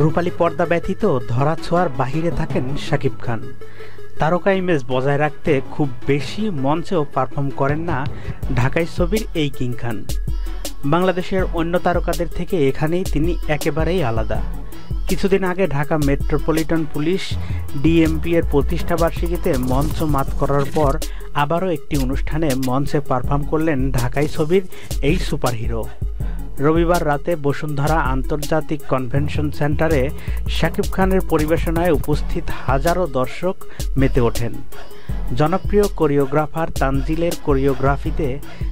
রূপালী পর্দা ব্যতীত ধরা ছোঁয়ার বাহিরে থাকেন শাকিব খান। তারকা ইমেজ বজায় রাখতে খুব বেশি মঞ্চেও পারফর্ম করেন না ঢাকাই ছবির এই কিং খান। বাংলাদেশের অন্য তারকাদের থেকে এখানেই তিনি একেবারেই আলাদা। কিছুদিন আগে ঢাকা মেট্রোপলিটন পুলিশ ডিএমপি এর প্রতিষ্ঠা বার্ষিকীতে মঞ্চ মাত করার পর আবারও একটি অনুষ্ঠানে মঞ্চে পারফর্ম করলেন ঢাকাই ছবির এই সুপারহিরো। রবিবার রাতে বসুন্ধরা আন্তর্জাতিক কনভেনশন সেন্টারে শাকিব খানের পরিবেশনায় উপস্থিত হাজারো দর্শক মেতে ওঠেন। জনপ্রিয় কোরিওগ্রাফার তানজিলের কোরিওগ্রাফিতে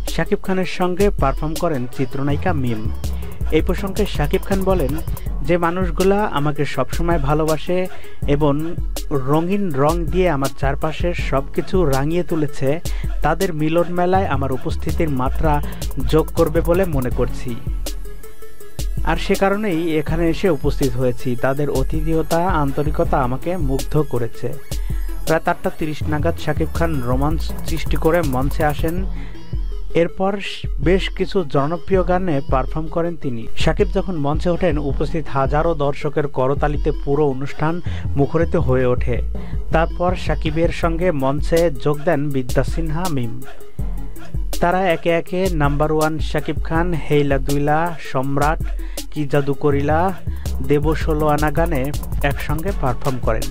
শাকিব খানের সঙ্গে পারফর্ম করেন চিত্রনায়িকা মিম। এই প্রসঙ্গে শাকিব খান বলেন যে মানুষগুলা আমাকে সবসময় ভালোবাসে এবং রঙিন রং দিয়ে আমার চারপাশের সব কিছু রাঙিয়ে তুলেছে, তাদের মিলন মেলায় আমার উপস্থিতির মাত্রা যোগ করবে বলে মনে করছি। আর সে কারণেই এখানে এসে উপস্থিত হয়েছি। তাদের অতিথিয়তা, আন্তরিকতা আমাকে মুগ্ধ করেছে। প্রায় আটটা তিরিশ নাগাদ শাকিব খান রোমান্স সৃষ্টি করে মঞ্চে আসেন এরপর বেশ কিছু জনপ্রিয় গানে পারফর্ম করেন তিনি। সাকিব যখন মঞ্চে ওঠেন, উপস্থিত হাজারো দর্শকের করতালিতে পুরো অনুষ্ঠান মুখরিত হয়ে ওঠে। তারপর সাকিবের সঙ্গে মঞ্চে যোগ দেন বিদ্যা সিনহা মিম। তারা একে একে নাম্বার ওয়ান শাকিব খান, হেইলা দুইলা, সম্রাট, কি জাদু করিলা দেব ষোলো আনা গানে একসঙ্গে পারফর্ম করেন।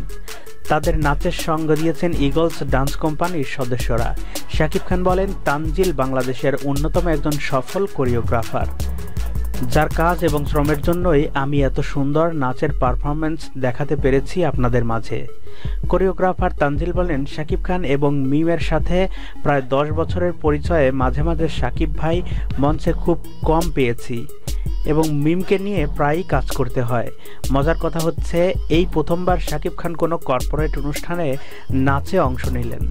তাদের নাচের সঙ্গ দিয়েছেন ইগলস ডান্স কোম্পানির সদস্যরা। শাকিব খান বলেন, তানজিল বাংলাদেশের অন্যতম একজন সফল কোরিওগ্রাফার। যার কাজ এবং শ্রমের জন্যই আমি এত সুন্দর নাচের পারফরমেন্স দেখাতে পেরেছি আপনাদের মাঝে। কোরিওগ্রাফার তানজিল বলেন, শাকিব খান এবং মিমের সাথে প্রায় দশ বছরের পরিচয়ে মাঝে মাঝে শাকিব ভাই মঞ্চে খুব কম পেয়েছি। এবং মিমকে নিয়ে প্রায়ই কাজ করতে হয়। মজার কথা হচ্ছে, এই প্রথমবার শাকিব খান কোনো কর্পোরেট অনুষ্ঠানে নাচে অংশ নিলেন,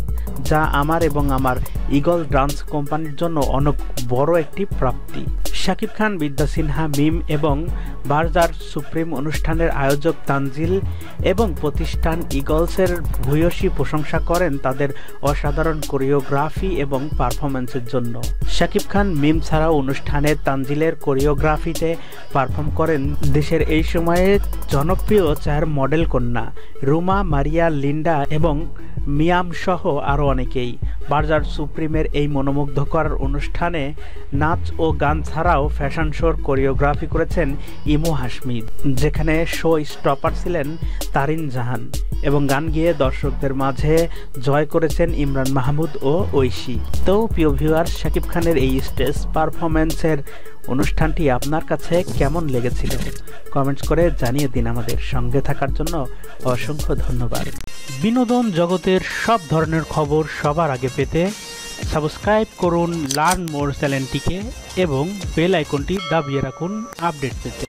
যা আমার এবং আমার ইগল ডান্স কোম্পানির জন্য অনেক বড় একটি প্রাপ্তি। শাকিব খান, বিদ্যা সিনহা, মিম এবং বারজার সুপ্রিম অনুষ্ঠানের আয়োজক তানজিল এবং প্রতিষ্ঠান ইগলসের ভূয়সী প্রশংসা করেন তাদের অসাধারণ কোরিওগ্রাফি এবং পারফরমেন্সের জন্য। শাকিব খান, মিম ছাড়াও অনুষ্ঠানে তানজিলের কোরিওগ্রাফিতে পারফর্ম করেন দেশের এই সময়ে জনপ্রিয় চার মডেল কন্যা রুমা, মারিয়া, লিন্ডা এবং মিয়াম সহ আরও অনেকেই। বার্জার সুপ্রিমের এই মনোমুগ্ধকর অনুষ্ঠানে নাচ ও গান ছাড়াও ফ্যাশন শোর কোরিওগ্রাফি করেছেন ইমু হাসমিদ যেখানে শো স্টপার ছিলেন তারিন জাহান এবং গান গিয়ে দর্শকদের মাঝে জয় করেছেন ইমরান মাহমুদ ও ঐশী। তো প্রিয় ভিউয়ার শাকিব খানের এই স্টেজ পারফরমেন্সের অনুষ্ঠানটি আপনার কাছে কেমন লেগেছিল? কমেন্টস করে জানিয়ে দিন আমাদের সঙ্গে থাকার জন্য অসংখ্য ধন্যবাদ। বিনোদন জগতের সব ধরনের খবর সবার আগে পেতে সাবস্ক্রাইব করুন লার্ন মোর চ্যানেলটিকে এবং বেল আইকনটি দাবিয়ে রাখুন আপডেট পেতে।